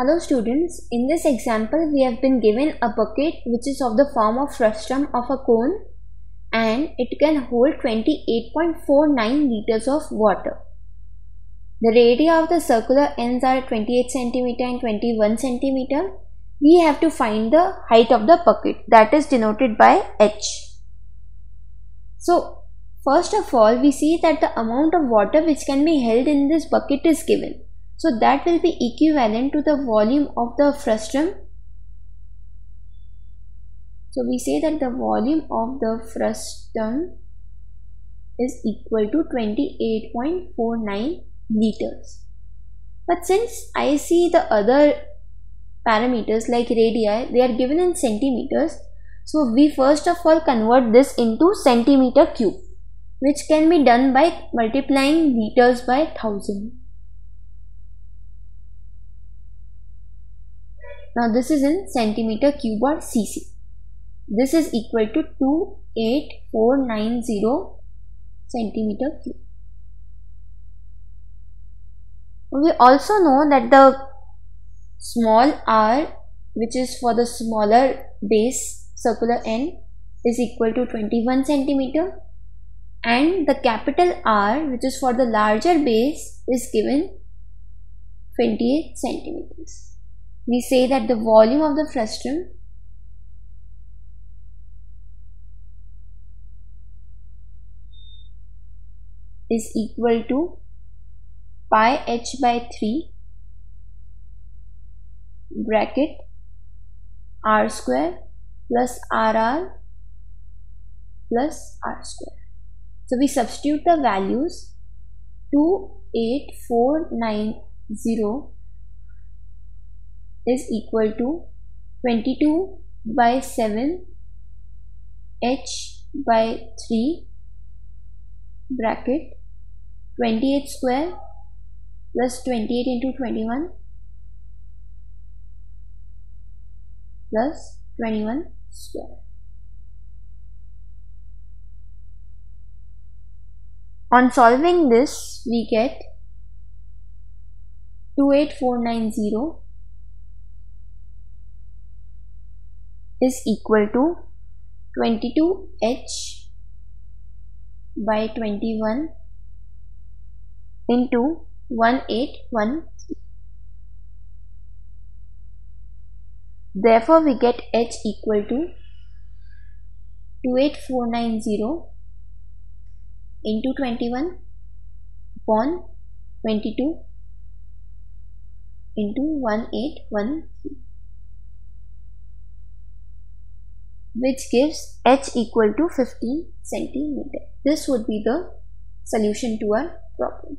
Hello students, in this example we have been given a bucket which is of the form of frustum of a cone and it can hold 28.49 liters of water. The radii of the circular ends are 28 centimeter and 21 centimeter. We have to find the height of the bucket that is denoted by h. So first of all we see that the amount of water which can be held in this bucket is given. So that will be equivalent to the volume of the frustum. So we say that the volume of the frustum is equal to 28.49 liters. But since I see the other parameters like radii, they are given in centimeters. So we first of all convert this into centimeter cube which can be done by multiplying liters by 1000. Now this is in centimeter cube or cc. This is equal to 28490 centimeter cube. We also know that the small r which is for the smaller base circular end is equal to 21 centimeter and the capital R which is for the larger base is given 28 centimeters we say that the volume of the frustum is equal to pi h by 3 bracket r square plus rr plus r square. So we substitute the values 28490 is equal to 22 by 7 h by 3 bracket 28 square plus 28 into 21 plus 21 square. On solving this, we get 28490 is equal to 22h by 21 into 1813. Therefore, we get h equal to 28490 into 21 upon 22 into 1813. Which gives h equal to 15 centimeter. This would be the solution to our problem.